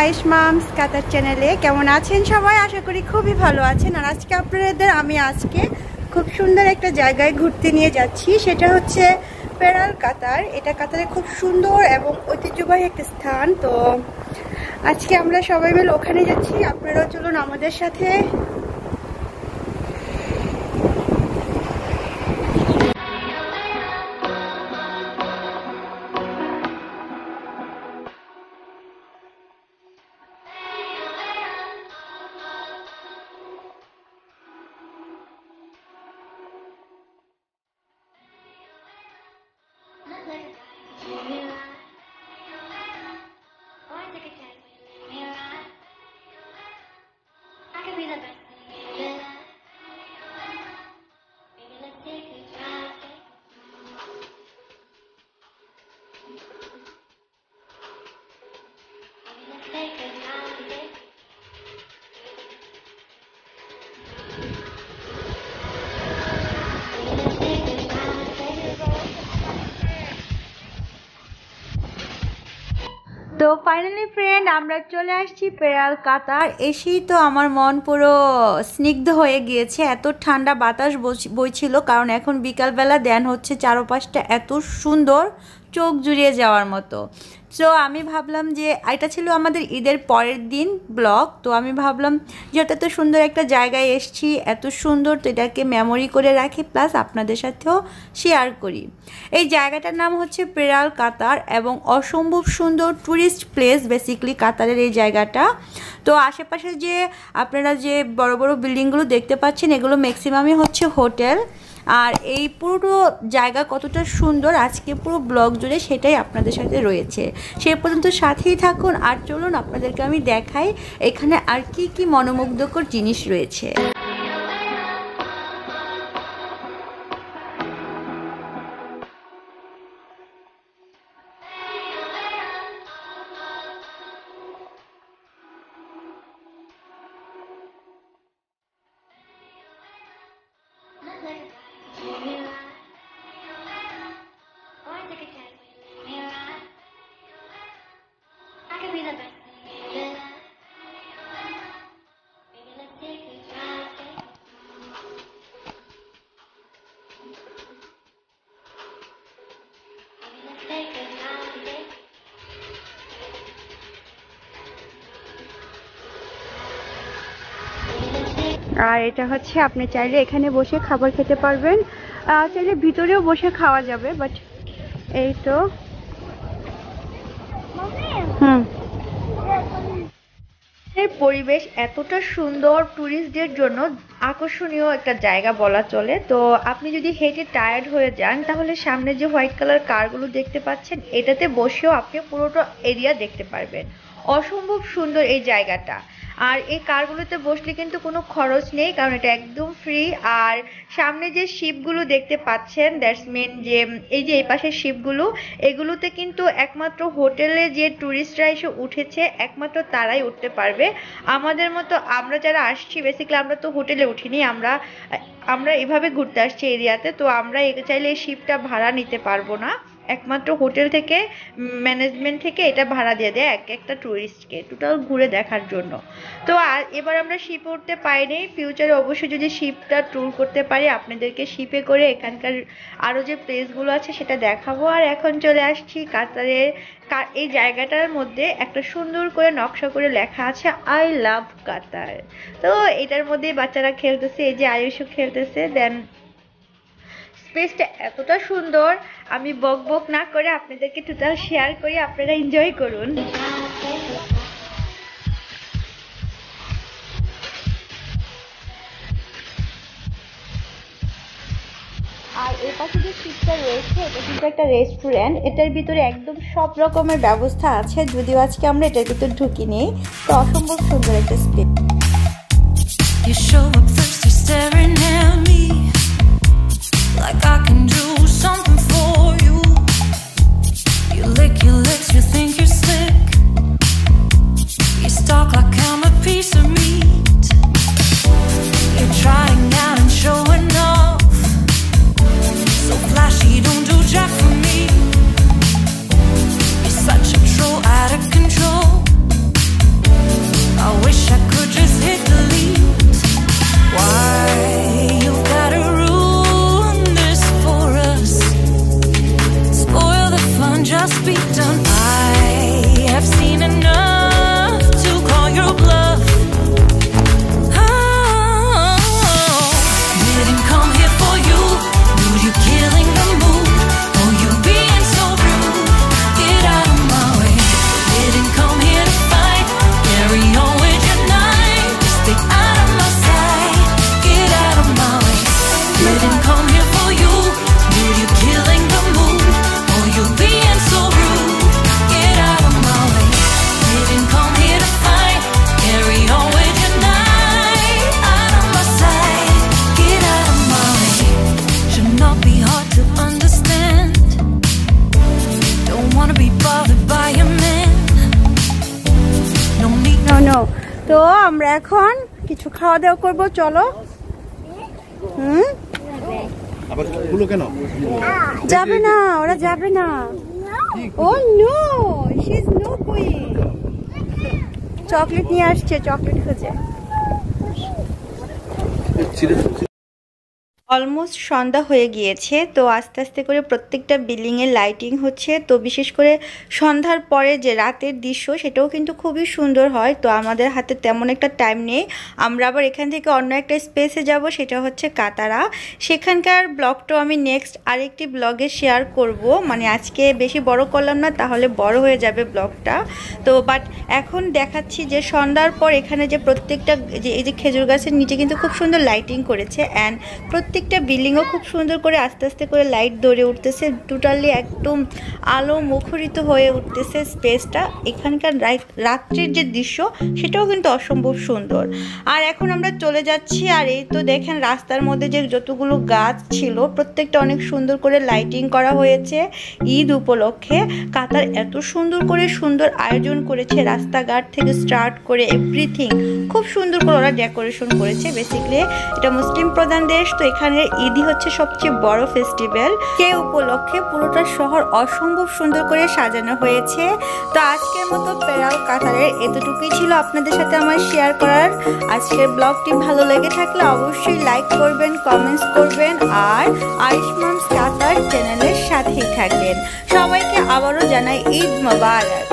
আয়েশ মামস, কাতার চ্যানেলে কেমন আছেন সবাই? আশা করি খুবই ভালো আছেন। আর আজকে আপনাদের, আমি আজকে খুব সুন্দর একটা জায়গায় ঘুরতে নিয়ে যাচ্ছি। সেটা হচ্ছে পেরাল কাতার। এটা কাতারে খুব সুন্দর এবং ঐতিহ্যবাহী একটা স্থান। তো আজকে আমরা সবাই মিলে ওখানে যাচ্ছি। আপনারাও চলুন আমাদের সাথে তো ফাইনালি ফ্রেন্ড আমরা চলে আসছি পেরাল কাতার। এসেই তো আমার মন পুরো স্নিগ্ধ হয়ে গিয়েছে। এত ঠান্ডা বাতাস বইছিল, কারণ এখন বিকালবেলা দেন হচ্ছে চারপাশটা এত সুন্দর। চোখ জুড়িয়ে যাওয়ার মতো। সো আমি ভাবলাম যে, এটা ছিল আমাদের ঈদের পরের দিন ব্লগ। তো আমি ভাবলাম যে, এটা তো সুন্দর একটা জায়গায় এসছি, এত সুন্দর, তো এটাকে মেমোরি করে রাখি প্লাস আপনাদের সাথেও শেয়ার করি। এই জায়গাটার নাম হচ্ছে পেরাল কাতার এবং অসম্ভব সুন্দর ট্যুরিস্ট প্লেস বেসিকলি কাতারের এই জায়গাটা। তো আশেপাশে যে, আপনারা যে বড় বড় বিল্ডিংগুলো দেখতে পাচ্ছেন, এগুলো ম্যাক্সিমামই হচ্ছে হোটেল আর এই পুরো জায়গা কতটা সুন্দর, আজকে পুরো ব্লগ জুড়ে সেটাই আপনাদের সাথে রয়েছে। সে পর্যন্ত সাথেই থাকুন, আর চলুন আপনাদেরকে আমি দেখাই এখানে আর কি কি মনোমুগ্ধকর জিনিস রয়েছে। আর এটা হচ্ছে আপনি চাইলে এখানে বসে খাবার খেতে পারবেন। চাইলে ভিতরেও বসে খাওয়া যাবে বাট এই তো। হুম। পরিবেশ এতটা সুন্দর ট্যুরিস্টদের জন্য আকর্ষণীয় একটা জায়গা বলা চলে। তো আপনি যদি হেঁটে টায়ার্ড হয়ে যান, তাহলে সামনে যে হোয়াইট কালার কারগুলো দেখতে পাচ্ছেন, এটাতে বসেও আপনি পুরোটা এরিয়া দেখতে পারবেন। অসম্ভব সুন্দর এই জায়গাটা। আর এই কারগুলোতে বসলে কিন্তু কোনো খরচ নেই, কারণ এটা একদম ফ্রি আর সামনে যে শিপগুলো দেখতে পাচ্ছেন দ্যাটস মিন যে এই যে এই পাশের শিপগুলো এগুলোতে কিন্তু একমাত্র হোটেলে যে ট্যুরিস্টরা এসে উঠেছে, একমাত্র তারাই উঠতে পারবে। আমাদের মতো আমরা যারা আসছি বেসিক্যালি আমরা তো হোটেলে উঠিনি, আমরা আমরা এভাবে ঘুরতে আসছি এরিয়াতে, তো আমরা চাইলে এই শিপটা ভাড়া নিতে পারব না। একমাত্র হোটেল থেকে, ম্যানেজমেন্ট থেকে এটা ভাড়া দিয়ে দেয় এক একটা ট্যুরিস্টকে টোটাল ঘুরে দেখার জন্য। তো আর এবার আমরা শিপ উঠতে পাইনি ফিউচারে অবশ্যই যদি শিপটা ট্যুর করতে পারি, আপনাদেরকে শিপে করে এখানকার আরও যে প্লেসগুলো আছে সেটা দেখাবো। আর এখন চলে আসছি কাতারের এই জায়গাটার মধ্যে একটা সুন্দর করে নকশা করে লেখা আছে আই লাভ কাতার তো এটার মধ্যে বাচ্চারা খেলতেছে, এই যে আয়ুষও খেলতেছে দেন স্পেসটা এতটা সুন্দর আমি বক বক না করে আপনাদেরকে টোটাল শেয়ার করি আপনারা এনজয় করুন। আর এর পাশে যে সিটটা রয়েছে এটা কিন্তু একটা রেস্টুরেন্ট এটার ভিতরে একদম সব রকমের ব্যবস্থা আছে যদিও আজকে আমরা এটার ভিতরে ঢুকিনি তো অসম্ভব সুন্দর একটা স্পেস answer me. তো আমরা এখন কিছু খাওয়া দাওয়া করব চলো। হুম? যাবে না ওরা যাবে না। ও no she is no chocolate নিয়ে আসছে চকলেট খুঁজে। অলমোস্ট সন্ধ্যা হয়ে গিয়েছে, তো আস্তে আস্তে করে প্রত্যেকটা বিল্ডিংয়ে লাইটিং হচ্ছে। তো বিশেষ করে সন্ধ্যার পরে যে রাতের দৃশ্য, সেটাও কিন্তু খুবই সুন্দর হয়। তো আমাদের হাতে তেমন একটা টাইম নেই। আমরা আবার এখান থেকে অন্য একটা স্পেসে যাব, সেটা হচ্ছে কাতারা। সেখানকার ব্লগটাও আমি নেক্সট আরেকটি ব্লগে শেয়ার করব। মানে আজকে বেশি বড় করলাম না, তাহলে বড় হয়ে যাবে ব্লগটা তো বাট এখন দেখাচ্ছি যে সন্ধ্যার পর এখানে যে প্রত্যেকটা, যে এই যে খেজুর গাছের নিচে কিন্তু খুব সুন্দর লাইটিং করেছে। অ্যান্ড প্রত্যেকটা বিল্ডিংও খুব সুন্দর করে আস্তে আস্তে করে লাইট ধরে উঠতেছে। টোটালি একদম আলো মুখরিত হয়ে উঠতেছে স্পেসটা এখানকার রাত্রির যে দৃশ্য, সেটাও কিন্তু অসম্ভব সুন্দর। আর এখন আমরা চলে যাচ্ছি, আর এই তো দেখেন রাস্তার মধ্যে যে যতগুলো গাছ ছিল, প্রত্যেকটা অনেক সুন্দর করে লাইটিং করা হয়েছে ঈদ উপলক্ষে। কাতার এত সুন্দর করে সুন্দর আয়োজন করেছে রাস্তাঘাট থেকে স্টার্ট করে এভরিথিং খুব সুন্দর করে ওরা ডেকোরেশন করেছে বেসিক্যালি এটা মুসলিম প্রধান দেশ, তো এখানে ঈদই হচ্ছে সবচেয়ে বড় ফেস্টিভ্যাল সে উপলক্ষে পুরোটা শহর অসম্ভব সুন্দর করে সাজানো হয়েছে। তো আজকের মতো পেরাল কাতারের এতটুকুই ছিল আপনাদের সাথে আমার শেয়ার করার। আজকের ব্লগটি ভালো লেগে থাকলে অবশ্যই লাইক করবেন কমেন্টস করবেন, আর আয়ুষ্মান কাতার চ্যানেলের সাথেই থাকবেন। সবাইকে আবারও জানাই ঈদ মোবারক।